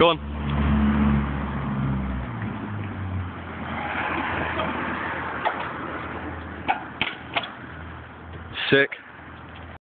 Go on. Sick.